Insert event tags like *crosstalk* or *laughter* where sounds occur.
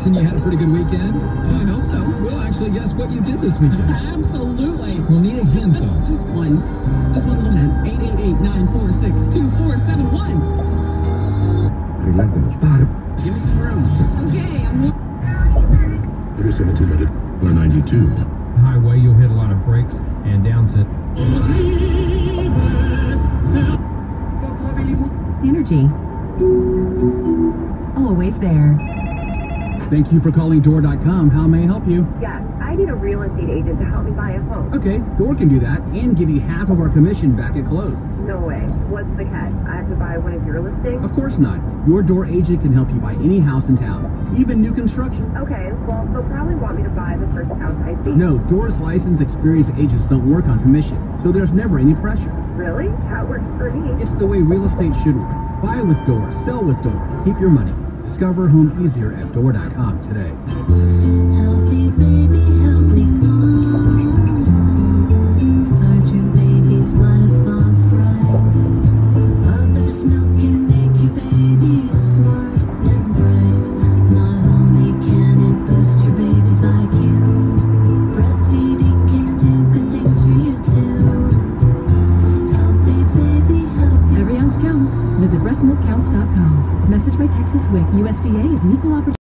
guessing you had a pretty good weekend? Uh, I hope so. We'll actually guess what you did this weekend. *laughs* Absolutely. We'll need a hint, though. Just one. Just one little hint. 888-946-2471. Relámpanos. Para. Give me some room. Okay, I'm... 370 minute. 192. Highway, you'll hit a lot of brakes and down to. Energy. Oh, always there. Thank you for calling Door.com. How may I help you? Yes, I need a real estate agent to help me buy a home. Okay, Door can do that and give you half of our commission back at close. No way. What's the catch? I have to buy one of your listings? Of course not. Your Door agent can help you buy any house in town, even new construction. Okay, well, they'll probably want me to buy the first house I see. No, Door's licensed experienced agents don't work on commission, so there's never any pressure. Really? That works for me. It's the way real estate should work. Buy with Door, sell with Door, keep your money. Discover home easier at Door.com today. Breastmilkcounts.com. Message by Texas WIC. USDA is an equal opportunity.